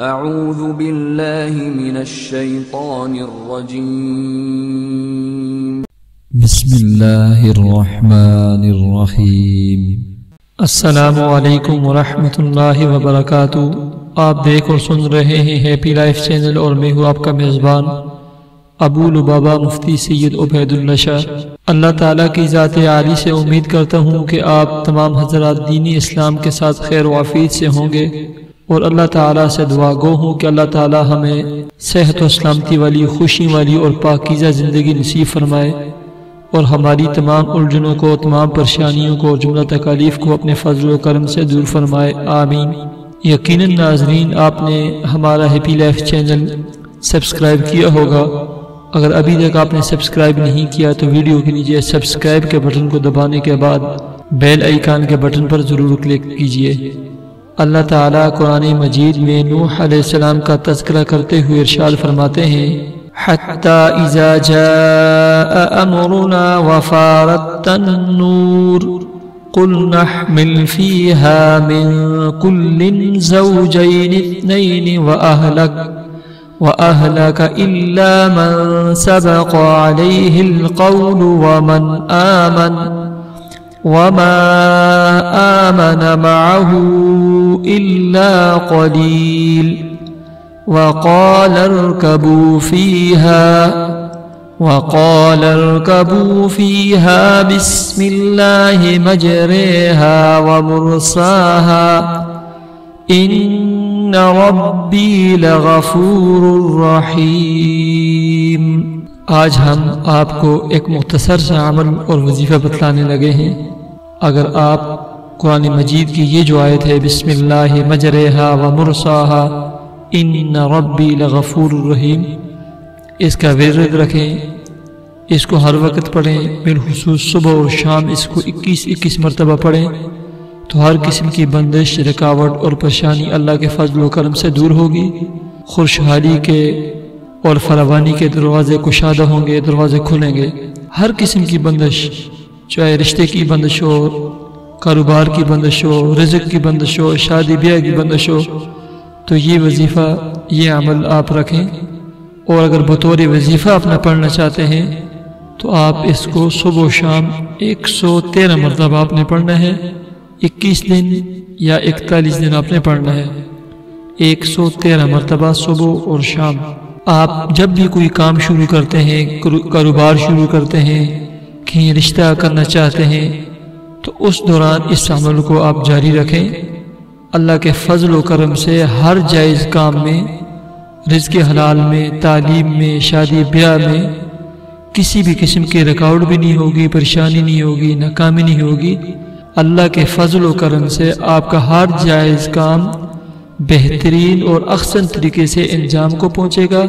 أعوذ بالله من الشيطان الرجيم. بسم الله الرحمن الرحیم السلام علیکم ورحمۃ اللہ وبرکاتہ آپ دیکھ اور سن رہے ہیں ہیپی لائف چینل اور میں ہوں آپ کا میزبان ابو لبابا مفتی سید عبید اللہ شاہ اللہ تعالیٰ کی ذات عالی سے امید کرتا ہوں کہ آپ تمام حضرات دینی اسلام کے ساتھ خیر و عافیت سے ہوں گے. اور اللہ تعالیٰ سے دعا گو ہوں کہ اللہ تعالیٰ ہمیں صحت و سلامتی والی، خوشی والی اور پاکیزہ زندگی نصیب فرمائے اور ہماری تمام الجھنوں کو، تمام پریشانیوں کو اور جملہ تکالیف کو اپنے فضل و کرم سے دور فرمائے۔ آمین۔ یقیناً ناظرین، آپ نے ہمارا ہیپی لائف چینل سبسکرائب کیا ہوگا۔ اگر ابھی تک آپ نے سبسکرائب نہیں کیا تو ویڈیو کے نیچے سبسکرائب کے بٹن کو دبانے کے بعد بیل آئیکن کے بٹن پر ضرور کلک کیجیے اللہ تعالیٰ قرآن مجید میں نوح علیہ السلام کا تذکرہ کرتے ہوئے ارشاد فرماتے ہیں، حتی اذا جاء امرنا وفارت النور، قل نحمل فيها من كل زوجين اثنين وأهلك وأهلك إلا من سبق عليه القول ومن آمن۔ وما آمن معه إلا قليل وقال اركبوا فيها وقال اركبوا فيها بسم الله مجريها ومرساها إن ربي لغفور رحيم آج ہم آپ کو ایک مختصر سا عمل اور وظیفہ بتلانے لگے ہیں۔ اگر آپ قرآن مجید کی یہ جو آیت ہے، بسم اللہ مجرہا و مرساہا، ان ربی لغفور الرحیم۔ اس کا ورد رکھیں، اس کو ہر وقت پڑھیں، بالخصوص صبح اور شام اس کو اکیس اکیس مرتبہ پڑھیں۔ تو ہر قسم کی بندش، رکاوٹ اور پریشانی اللہ کے فضل و کرم سے دور ہوگی۔ خوشحالی کے اور فراوانی کے دروازے کشادہ ہوں گے، دروازے کھلیں گے۔ ہر قسم کی بندش، چاہے رشتے کی بندش ہو، کاروبار کی بندش ہو، رزق کی بندش ہو، شادی بیاہ کی بندش ہو، تو یہ وظیفہ، یہ عمل آپ رکھیں۔ اور اگر بطور وظیفہ اپنا پڑھنا چاہتے ہیں، تو آپ اس کو صبح و شام ایک سو تیرہ مرتبہ آپ نے پڑھنا ہے، اکیس دن یا اکتالیس دن آپ نے پڑھنا ہے۔ ایک سو تیرہ مرتبہ صبح اور شام۔ آپ جب بھی کوئی کام شروع کرتے ہیں کاروبار شروع کرتے ہیں، کہیں رشتہ کرنا چاہتے ہیں، تو اس دوران اس عمل کو آپ جاری رکھیں۔ اللہ کے فضل و کرم سے ہر جائز کام میں، رزق حلال میں، تعلیم میں، شادی بیاہ میں، کسی بھی قسم کی رکاوٹ بھی نہیں ہوگی، پریشانی نہیں ہوگی، ناکامی نہیں ہوگی۔ اللہ کے فضل و کرم سے آپ کا ہر جائز کام بہترین اور احسن طریقے سے انجام کو پہنچے گا۔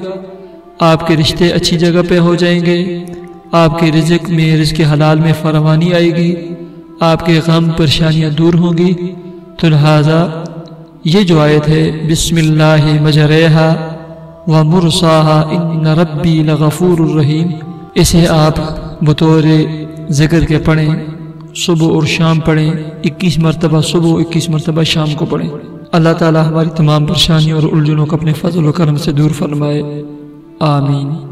آپ کے رشتے اچھی جگہ پہ ہو جائیں گے۔ آپ کے رزق میں، رزق حلال میں فراوانی آئے گی۔ آپ کے غم، پریشانیاں دور ہوں گی۔ تو لہٰذا یہ جو آیت ہے، بسم اللہ مجرحا و مرساہا ان ربی لغفور الرحیم۔ اسے آپ بطور ذکر کے پڑھیں، صبح اور شام پڑھیں، اکیس مرتبہ صبح، اکیس مرتبہ شام کو پڑھیں۔ اللہ تعالی ہماری تمام پریشانیوں اور الجھنوں کو اپنے فضل و کرم سے دور فرمائے. آمین.